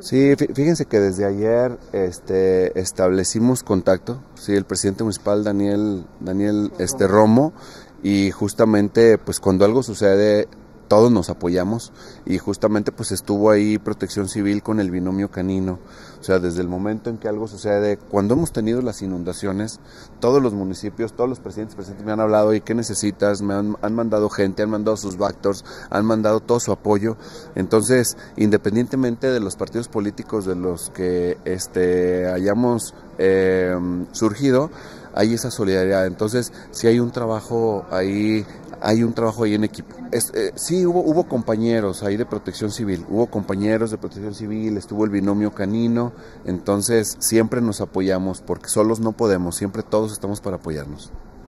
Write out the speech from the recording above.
Sí, fíjense que desde ayer este, establecimos contacto, sí, el presidente municipal Daniel, Daniel este, Romo, y justamente pues cuando algo sucede todos nos apoyamos y justamente pues estuvo ahí protección civil con el binomio canino. O sea, desde el momento en que algo sucede, cuando hemos tenido las inundaciones, todos los municipios, todos los presidentes presentes me han hablado y qué necesitas, me han, mandado gente, han mandado sus bactors, han mandado todo su apoyo. Entonces, independientemente de los partidos políticos de los que este, hayamos eh, surgido, hay esa solidaridad. Entonces, si hay un trabajo ahí hay un trabajo ahí en equipo. Eh, sí, hubo, hubo compañeros ahí de protección civil, hubo compañeros de protección civil, estuvo el binomio canino, entonces siempre nos apoyamos porque solos no podemos, siempre todos estamos para apoyarnos.